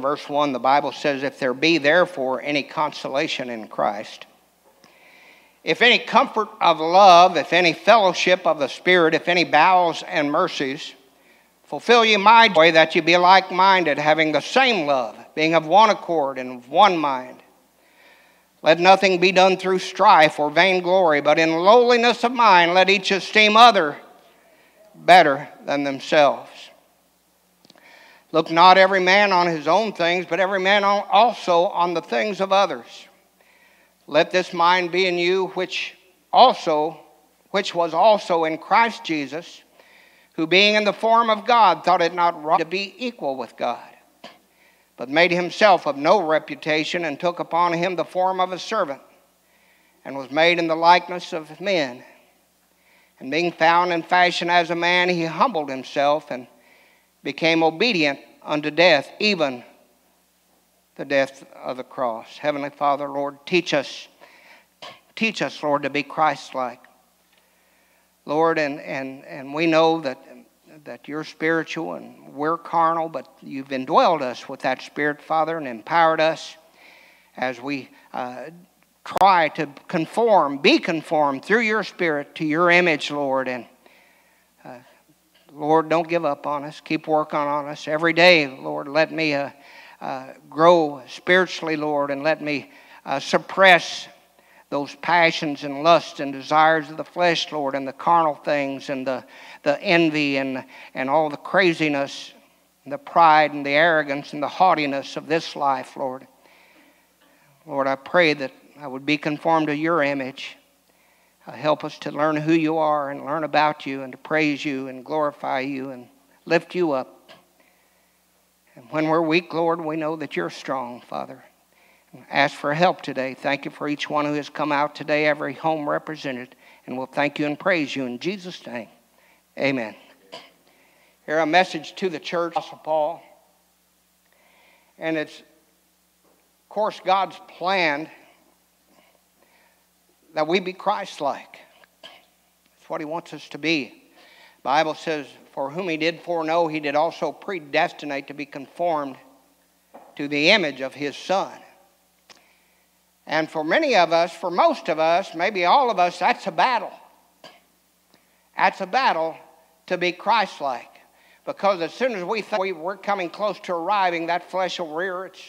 Verse 1, the Bible says, If there be therefore any consolation in Christ, if any comfort of love, if any fellowship of the Spirit, if any bowels and mercies, fulfill ye my joy that ye be like minded, having the same love, being of one accord and of one mind. Let nothing be done through strife or vainglory, but in lowliness of mind let each esteem other better than themselves. Look not every man on his own things, but every man also on the things of others. Let this mind be in you, which also, which was also in Christ Jesus, who being in the form of God thought it not right to be equal with God, but made himself of no reputation, and took upon him the form of a servant, and was made in the likeness of men. And being found in fashion as a man, he humbled himself and became obedient unto death, even the death of the cross. Heavenly Father, Lord, teach us, teach us, Lord, to be Christ like. Lord, and, and, and we know that, that you're spiritual and we're carnal, but you've indwelled us with that Spirit, Father, and empowered us as we uh, try to conform, be conformed through your Spirit to your image, Lord. And Lord, don't give up on us. Keep working on us every day, Lord. Let me uh, uh, grow spiritually, Lord, and let me uh, suppress those passions and lusts and desires of the flesh, Lord, and the carnal things and the, the envy and, and all the craziness, and the pride and the arrogance and the haughtiness of this life, Lord. Lord, I pray that I would be conformed to your image. Uh, help us to learn who you are and learn about you and to praise you and glorify you and lift you up. And when we're weak, Lord, we know that you're strong, Father. Ask for help today. Thank you for each one who has come out today, every home represented. And we'll thank you and praise you in Jesus' name. Amen. Here, a message to the church, Apostle Paul. And it's, of course, God's plan that we be Christ like. That's what He wants us to be. The Bible says, For whom He did foreknow, He did also predestinate to be conformed to the image of His Son. And for many of us, for most of us, maybe all of us, that's a battle. That's a battle to be Christ like. Because as soon as we think we're coming close to arriving, that flesh will rear its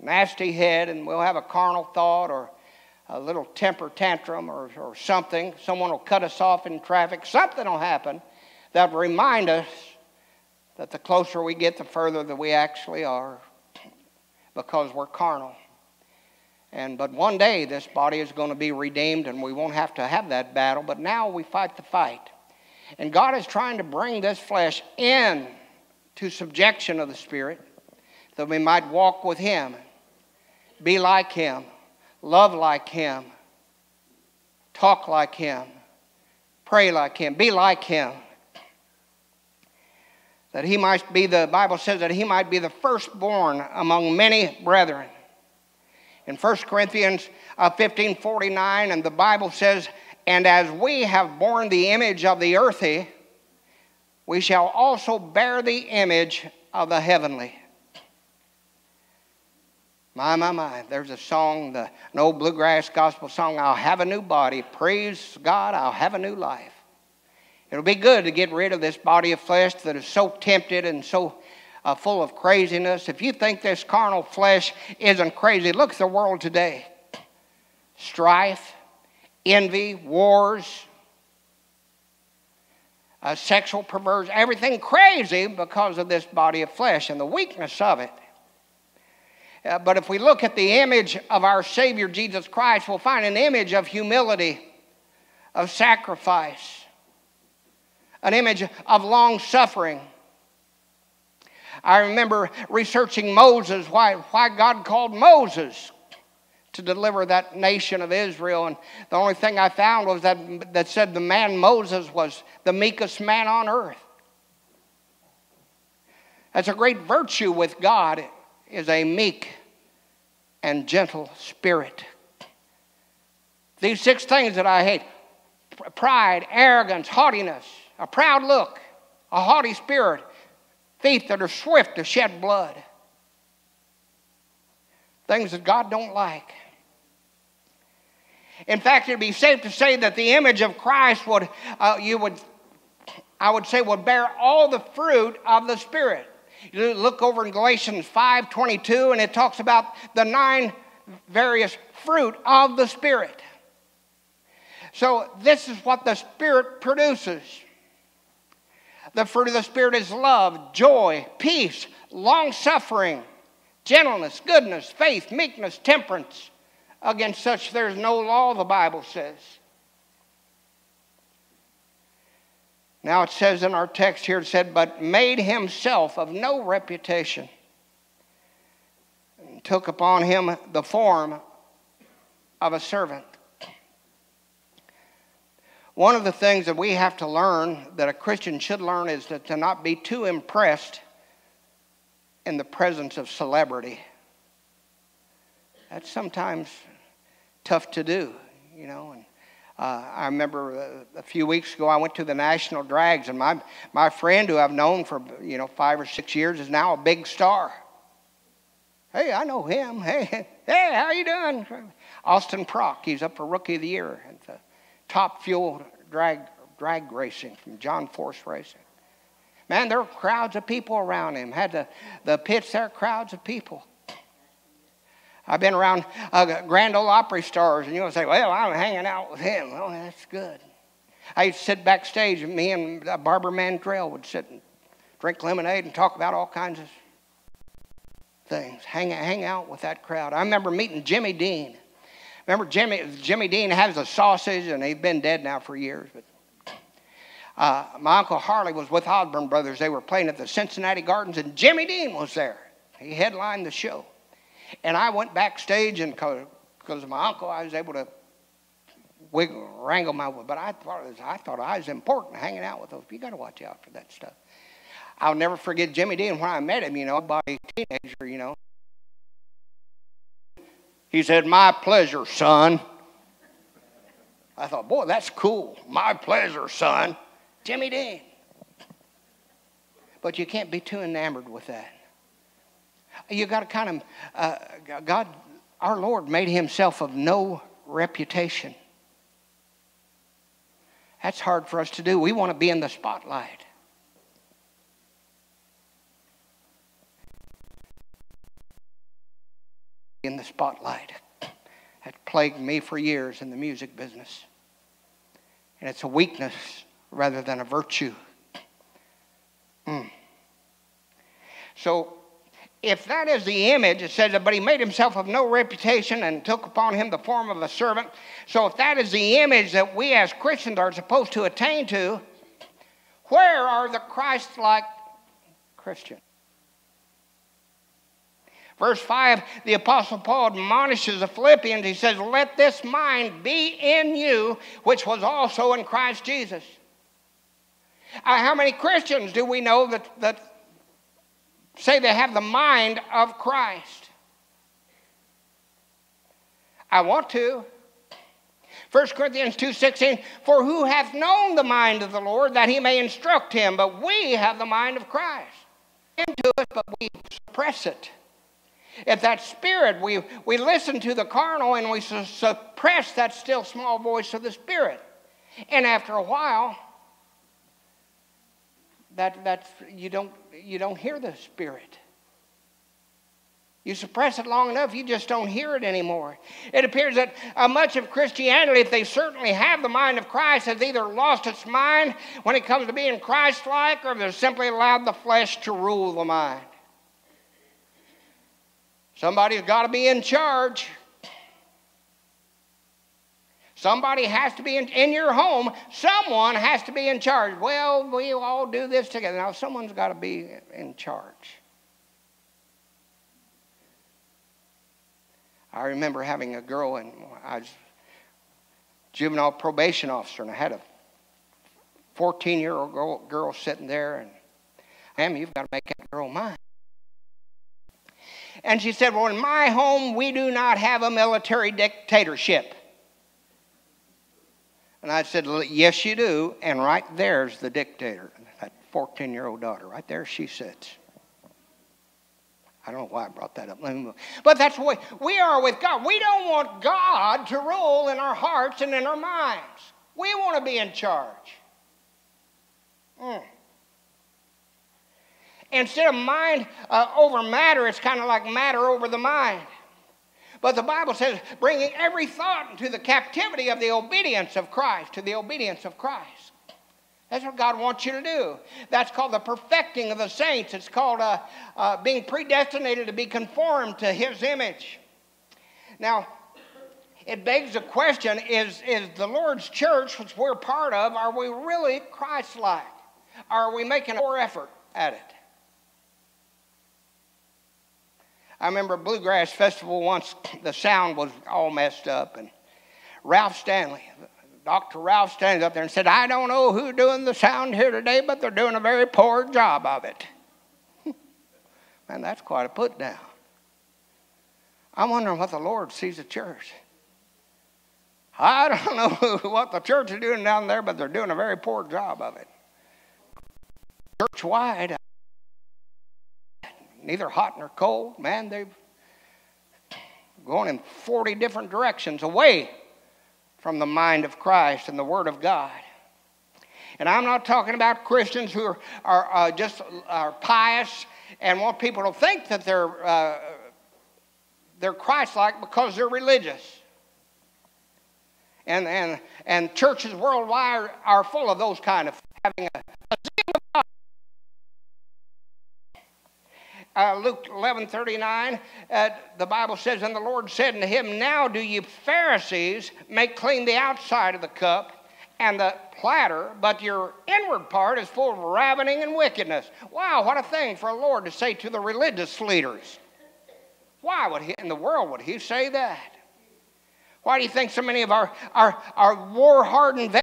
nasty head and we'll have a carnal thought or a little temper tantrum or, or something. Someone will cut us off in traffic. Something will happen that will remind us that the closer we get, the further that we actually are because we're carnal. And but one day this body is going to be redeemed and we won't have to have that battle, but now we fight the fight. And God is trying to bring this flesh in to subjection of the spirit that we might walk with him, be like him, love like Him, talk like Him, pray like Him, be like Him. That He might be the, Bible says that He might be the firstborn among many brethren. In 1 Corinthians uh, 15 49, and the Bible says, And as we have borne the image of the earthy, we shall also bear the image of the heavenly. My, my, my. There's a song, the, an old bluegrass gospel song, I'll have a new body. Praise God, I'll have a new life. It'll be good to get rid of this body of flesh that is so tempted and so uh, full of craziness. If you think this carnal flesh isn't crazy, look at the world today strife, envy, wars, uh, sexual perversion, everything crazy because of this body of flesh and the weakness of it. Uh, but if we look at the image of our Savior Jesus Christ, we'll find an image of humility, of sacrifice, an image of long suffering. I remember researching Moses, why, why God called Moses to deliver that nation of Israel. And the only thing I found was that, that said the man Moses was the meekest man on earth. That's a great virtue with God is a meek and gentle spirit. These six things that I hate pride, arrogance, haughtiness, a proud look, a haughty spirit, feet that are swift to shed blood, things that God don't like. In fact, it'd be safe to say that the image of Christ would, uh, you would, I would say, would bear all the fruit of the Spirit. You look over in Galatians 5 22, and it talks about the nine various fruit of the Spirit. So, this is what the Spirit produces. The fruit of the Spirit is love, joy, peace, long suffering, gentleness, goodness, faith, meekness, temperance. Against such there is no law, the Bible says. Now it says in our text here, it said, but made himself of no reputation, and took upon him the form of a servant. One of the things that we have to learn, that a Christian should learn, is that to not be too impressed in the presence of celebrity. That's sometimes tough to do, you know. And uh, I remember a, a, few weeks ago I went to the National Drags, and my my friend who I've known for you know five or six years is now a big star. Hey, I know him. Hey, hey, how you doing? Austin Prock. He's up for Rookie of the Year at the Top Fuel Drag drag racing from John Force Racing. Man, there were crowds of people around him. Had the, the pits there, crowds of people. I've been around uh, Grand Ole Opry stars, and you'll say, well, I'm hanging out with him. Well, that's good. I used to sit backstage, and me and uh, Barbara Mandrell would sit and drink lemonade and talk about all kinds of things, hang, hang out with that crowd. I remember meeting Jimmy Dean. Remember, Jimmy, Jimmy Dean has a sausage, and he's been dead now for years. But uh, my uncle Harley was with Osborne Brothers. They were playing at the Cincinnati Gardens, and Jimmy Dean was there. He headlined the show. And I went backstage, and because of my uncle, I was able to wiggle, wrangle my way. But I thought, was, I thought I was important hanging out with those. You got to watch out for that stuff. I'll never forget Jimmy Dean when I met him, you know, by a teenager, you know. He said, My pleasure, son. I thought, boy, that's cool. My pleasure, son. Jimmy Dean. But you can't be too enamored with that. You got to kind of, uh, God, our Lord made himself of no reputation. That's hard for us to do. We want to be in the spotlight. In the spotlight. That plagued me for years in the music business. And it's a weakness rather than a virtue. Mm. So, if that is the image, it says, but he made himself of no reputation and took upon him the form of a servant. So, if that is the image that we as Christians are supposed to attain to, where are the Christ like Christians? Verse 5, the Apostle Paul admonishes the Philippians. He says, Let this mind be in you, which was also in Christ Jesus. Uh, how many Christians do we know that, that say they have the mind of Christ? I want to. 1 Corinthians 2:16 For who hath known the mind of the Lord that he may instruct him but we have the mind of Christ into it but we suppress it if that spirit we we listen to the carnal and we suppress that still small voice of the spirit and after a while that, that you, don't, you don't hear the Spirit. You suppress it long enough, you just don't hear it anymore. It appears that uh, much of Christianity, if they certainly have the mind of Christ, has either lost its mind when it comes to being Christ like, or they've simply allowed the flesh to rule the mind. Somebody's got to be in charge. Somebody has to be in, in your home. Someone has to be in charge. Well, we all do this together. Now, someone's got to be in charge. I remember having a girl, and I was juvenile probation officer, and I had a 14 year old girl, girl sitting there, and Em, you've got to make that girl mine. And she said, Well, in my home, we do not have a military dictatorship. And I said, Yes, you do. And right there's the dictator, that 14 year old daughter. Right there she sits. I don't know why I brought that up. But that's way we are with God. We don't want God to rule in our hearts and in our minds. We want to be in charge. Mm. Instead of mind uh, over matter, it's kind of like matter over the mind. But the Bible says, bringing every thought into the captivity of the obedience of Christ, to the obedience of Christ. That's what God wants you to do. That's called the perfecting of the saints. It's called uh, uh, being predestinated to be conformed to His image. Now, it begs the question is, is the Lord's church, which we're part of, are we really Christ like? Are we making more effort at it? I remember Bluegrass Festival once, the sound was all messed up, and Ralph Stanley, Dr. Ralph Stanley, up there and said, I don't know who's doing the sound here today, but they're doing a very poor job of it. Man, that's quite a put down. I'm wondering what the Lord sees the church. I don't know what the church is doing down there, but they're doing a very poor job of it. Church wide, neither hot nor cold. Man, they've gone in 40 different directions away from the mind of Christ and the Word of God. And I'm not talking about Christians who are, are uh, just are pious and want people to think that they're, uh, they're Christ like because they're religious. And, and, and churches worldwide are full of those kind of having a, a zeal of God. Uh, Luke 11 39, uh, the Bible says, And the Lord said unto him, Now do you Pharisees make clean the outside of the cup and the platter, but your inward part is full of ravening and wickedness. Wow, what a thing for a Lord to say to the religious leaders. Why would he, in the world would he say that? Why do you think so many of our, our, our war hardened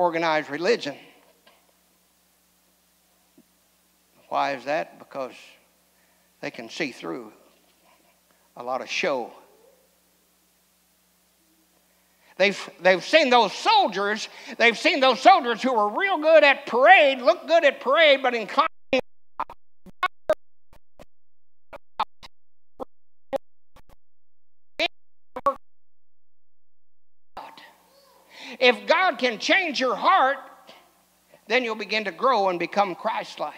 organized religion? Why is that? Because they can see through a lot of show. They've, they've seen those soldiers, they've seen those soldiers who were real good at parade, look good at parade, but in If God can change your heart, then you'll begin to grow and become Christ like.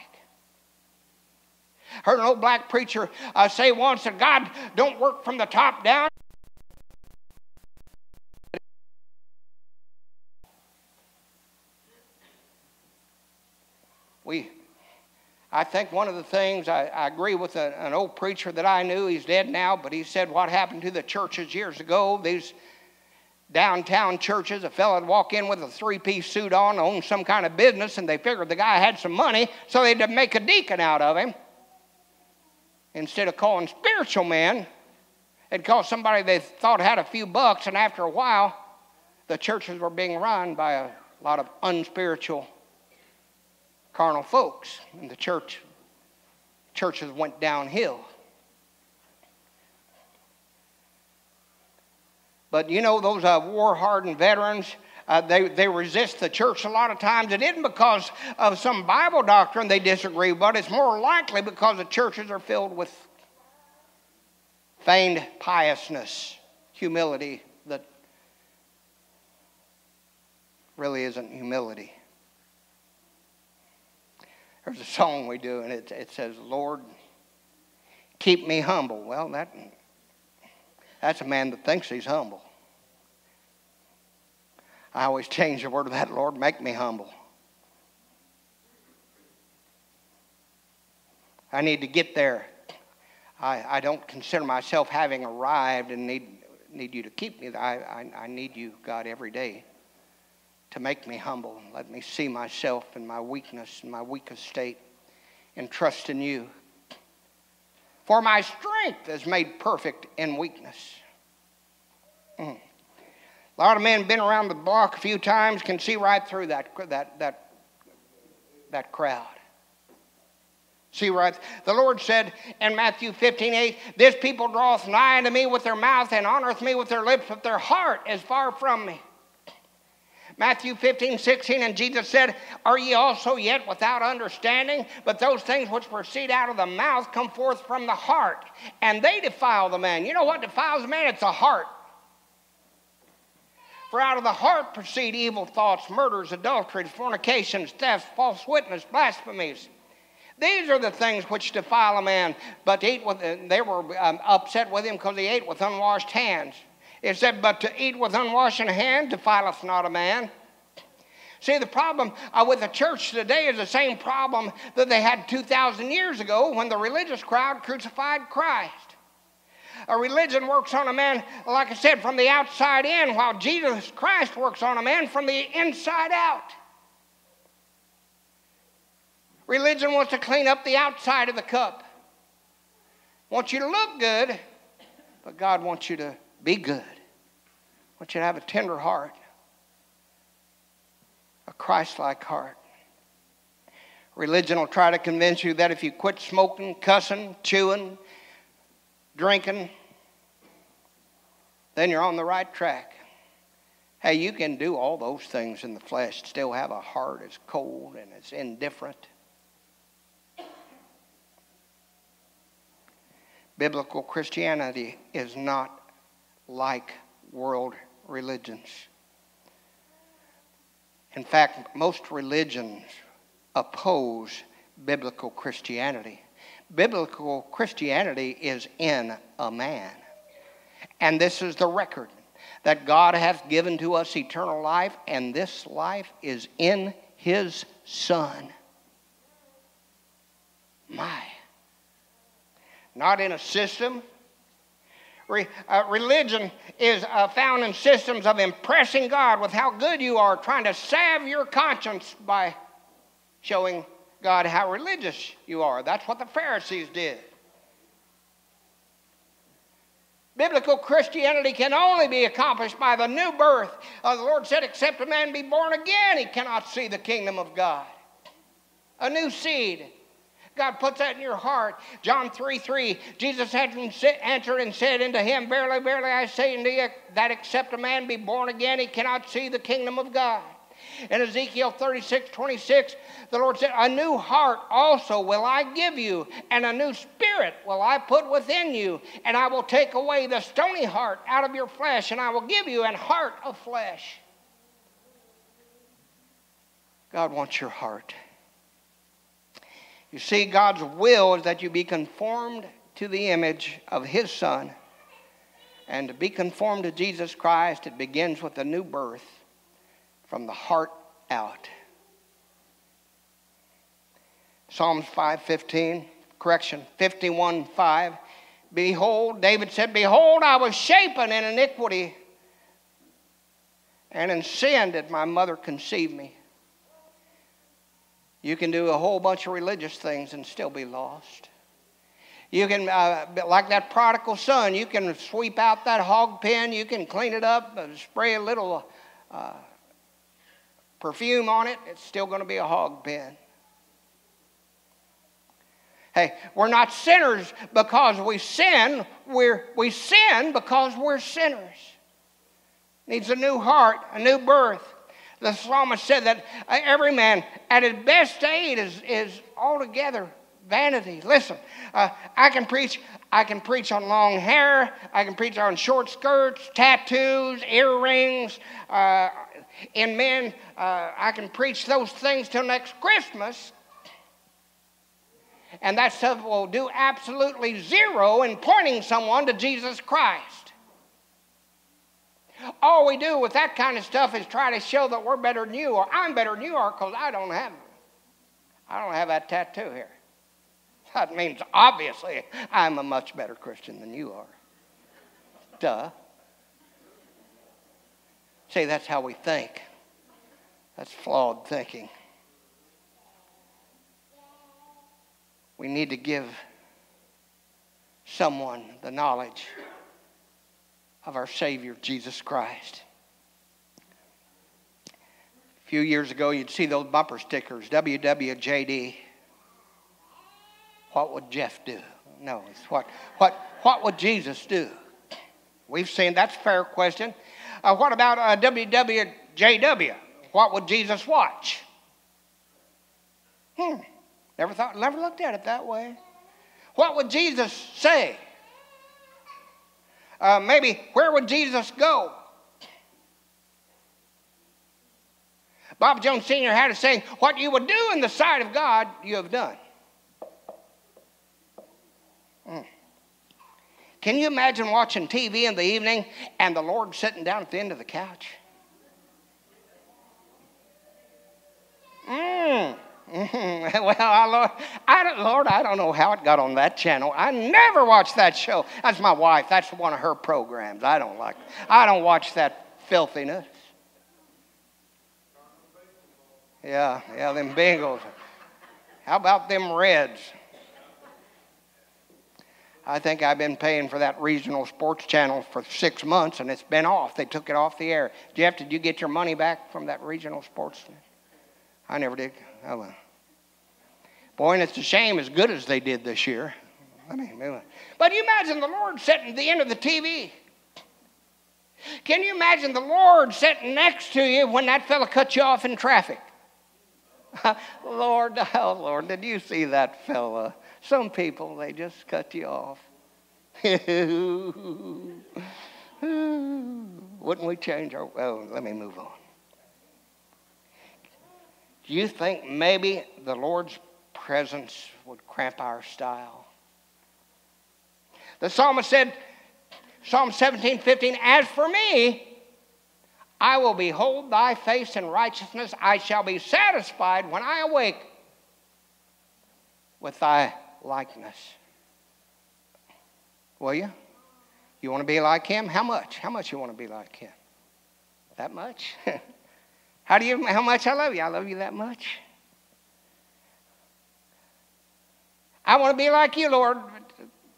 Heard an old black preacher uh, say once that God don't work from the top down. We, I think one of the things I, I agree with a, an old preacher that I knew. He's dead now, but he said what happened to the churches years ago. These downtown churches, a fellow would walk in with a three piece suit on, own some kind of business, and they figured the guy had some money, so they'd make a deacon out of him. Instead of calling spiritual men, they'd call somebody they thought had a few bucks, and after a while, the churches were being run by a lot of unspiritual, carnal folks, and the church churches went downhill. But you know, those uh, war hardened veterans, uh, they, they resist the church a lot of times. It isn't because of some Bible doctrine they disagree but It's more likely because the churches are filled with feigned piousness, humility that really isn't humility. There's a song we do, and it, it says, Lord, keep me humble. Well, that that's a man that thinks he's humble. I always change the word of that, Lord, make me humble. I need to get there. I, I don't consider myself having arrived and need, need you to keep me. I, I, I need you, God, every day to make me humble. Let me see myself and my weakness and my weakest state and trust in you. For my strength is made perfect in weakness. Mm. A lot of men been around the block a few times can see right through that, that, that, that crowd. See right. The Lord said in Matthew 15, 8, This people draweth nigh unto me with their mouth and honoreth me with their lips, but their heart is far from me. Matthew 15, 16, and Jesus said, Are ye also yet without understanding? But those things which proceed out of the mouth come forth from the heart, and they defile the man. You know what defiles a man? It's the heart. For out of the heart proceed evil thoughts, murders, adulteries, fornications, thefts, false witness, blasphemies. These are the things which defile a man. But eat with, they were um, upset with him because he ate with unwashed hands. It said, But to eat with unwashed hand defileth not a man. See, the problem uh, with the church today is the same problem that they had 2,000 years ago when the religious crowd crucified Christ. A religion works on a man, like I said, from the outside in, while Jesus Christ works on a man from the inside out. Religion wants to clean up the outside of the cup, wants you to look good, but God wants you to be good. Want you to have a tender heart, a Christ like heart. Religion will try to convince you that if you quit smoking, cussing, chewing, drinking, then you're on the right track. Hey, you can do all those things in the flesh, still have a heart that's cold and it's indifferent. Biblical Christianity is not like world religions. In fact, most religions oppose biblical Christianity. Biblical Christianity is in a man. And this is the record that God hath given to us eternal life, and this life is in his Son. My. Not in a system. Re, uh, religion is uh, found in systems of impressing God with how good you are, trying to salve your conscience by showing God how religious you are. That's what the Pharisees did. Biblical Christianity can only be accomplished by the new birth. Uh, the Lord said, Except a man be born again, he cannot see the kingdom of God. A new seed. God puts that in your heart. John 3 3, Jesus answered and said unto him, Verily, verily, I say unto you, that except a man be born again, he cannot see the kingdom of God. In Ezekiel 36 26, the Lord said, A new heart also will I give you, and a new spirit will I put within you, and I will take away the stony heart out of your flesh, and I will give you an heart of flesh. God wants your heart. You see, God's will is that you be conformed to the image of His Son. And to be conformed to Jesus Christ, it begins with a new birth from the heart out. Psalms 5:15, correction, 51:5. Behold, David said, Behold, I was shapen in iniquity, and in sin did my mother conceive me. You can do a whole bunch of religious things and still be lost. You can, uh, like that prodigal son, you can sweep out that hog pen, you can clean it up, spray a little uh, perfume on it, it's still going to be a hog pen. Hey, we're not sinners because we sin. We're, we sin because we're sinners. Needs a new heart, a new birth. The psalmist said that every man at his best state is, is altogether vanity. Listen, uh, I can preach. I can preach on long hair. I can preach on short skirts, tattoos, earrings, uh, in men, uh, I can preach those things till next Christmas. And that stuff will do absolutely zero in pointing someone to Jesus Christ. All we do with that kind of stuff is try to show that we're better than you or I'm better than you are because I don't have I don't have that tattoo here. That means obviously I'm a much better Christian than you are. Duh. See, that's how we think. That's flawed thinking. We need to give someone the knowledge of our Savior, Jesus Christ. A few years ago, you'd see those bumper stickers WWJD. What would Jeff do? No, it's what, what, what would Jesus do? We've seen that's a fair question. Uh, what about uh, WW, JW, what would Jesus watch? Hmm. Never thought, never looked at it that way. What would Jesus say? Uh, maybe where would Jesus go? Bob Jones Sr. had a saying, What you would do in the sight of God, you have done. Mm. Can you imagine watching TV in the evening and the Lord sitting down at the end of the couch? Mm. Mm-hmm. Well, I, Lord, I don't, Lord, I don't know how it got on that channel. I never watched that show. That's my wife. That's one of her programs. I don't like. I don't watch that filthiness. Yeah, yeah, them Bengals. How about them Reds? I think I've been paying for that regional sports channel for six months and it's been off. They took it off the air. Jeff, did you get your money back from that regional sports? I never did. Oh, well. Boy, and it's a shame as good as they did this year. I mean, but you imagine the Lord sitting at the end of the TV. Can you imagine the Lord sitting next to you when that fella cut you off in traffic? Lord, oh Lord, did you see that fella? Some people, they just cut you off. Wouldn't we change our. Oh, let me move on. Do you think maybe the Lord's presence would cramp our style? The psalmist said, Psalm 17, 15, As for me, I will behold thy face in righteousness. I shall be satisfied when I awake with thy likeness. Will you? You want to be like him? How much? How much you want to be like him? That much? how do you how much I love you? I love you that much. I want to be like you, Lord,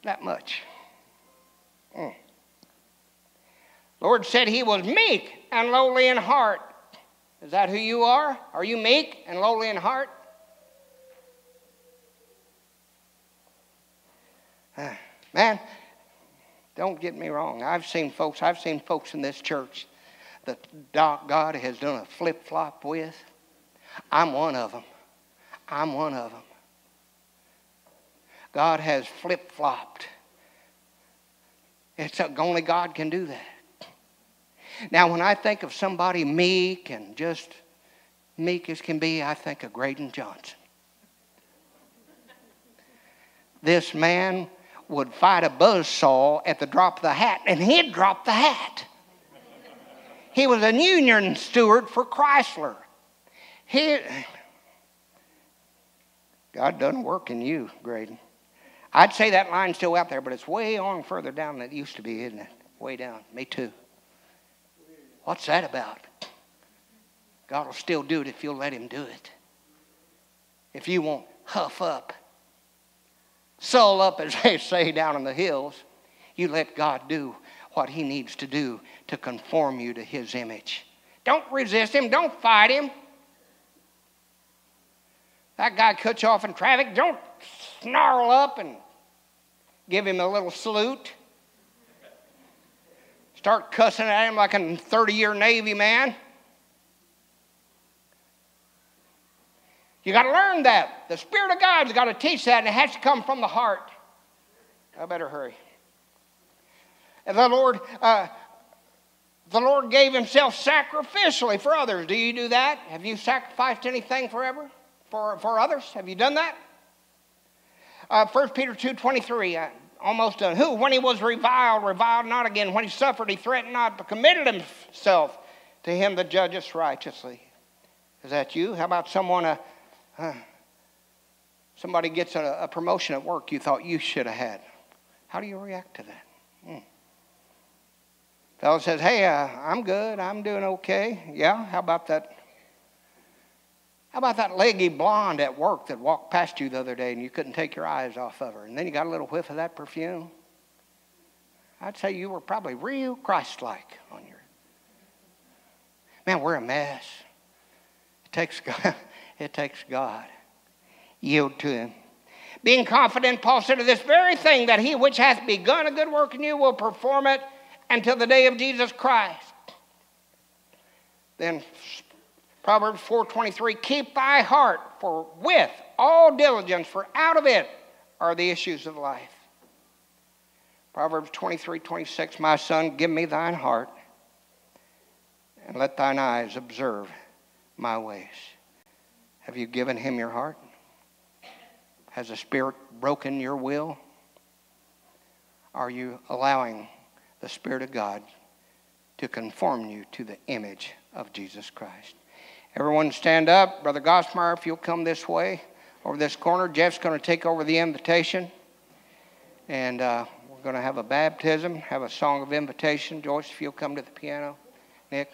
that much. Mm. Lord said he was meek and lowly in heart. Is that who you are? Are you meek and lowly in heart? Man, don't get me wrong. I've seen folks, I've seen folks in this church that God has done a flip flop with. I'm one of them. I'm one of them. God has flip flopped. It's only God can do that. Now, when I think of somebody meek and just meek as can be, I think of Graydon Johnson. This man would fight a buzz saw at the drop of the hat, and he'd drop the hat. He was a union steward for Chrysler. He, God doesn't work in you, Graydon. I'd say that line's still out there, but it's way on further down than it used to be, isn't it? Way down. Me too. What's that about? God will still do it if you'll let Him do it. If you won't huff up, soul up, as they say down in the hills, you let God do what He needs to do to conform you to His image. Don't resist Him, don't fight Him. That guy cuts you off in traffic, don't snarl up and give him a little salute. Start cussing at him like a 30 year Navy man. You got to learn that. The Spirit of God's got to teach that, and it has to come from the heart. I better hurry. And the Lord, uh, the Lord gave Himself sacrificially for others. Do you do that? Have you sacrificed anything forever for, for others? Have you done that? Uh, 1 Peter 2 23. Uh, almost done. Who, when he was reviled, reviled not again. When he suffered, he threatened not, but committed himself to him that judges righteously. Is that you? How about someone, uh, uh, somebody gets a, a, promotion at work you thought you should have had? How do you react to that? Hmm. Fellow says, hey, uh, I'm good. I'm doing okay. Yeah, how about that how about that leggy blonde at work that walked past you the other day and you couldn't take your eyes off of her? And then you got a little whiff of that perfume? I'd say you were probably real Christ like on your. Man, we're a mess. It takes God. It takes God. Yield to Him. Being confident, Paul said of this very thing that He which hath begun a good work in you will perform it until the day of Jesus Christ. Then Proverbs 4:23, keep thy heart, for with all diligence, for out of it are the issues of life. Proverbs 23:26, my son, give me thine heart, and let thine eyes observe my ways. Have you given him your heart? Has the Spirit broken your will? Are you allowing the Spirit of God to conform you to the image of Jesus Christ? Everyone stand up. Brother Gosmeyer, if you'll come this way, over this corner. Jeff's going to take over the invitation. And uh, we're going to have a baptism, have a song of invitation. Joyce, if you'll come to the piano. Nick.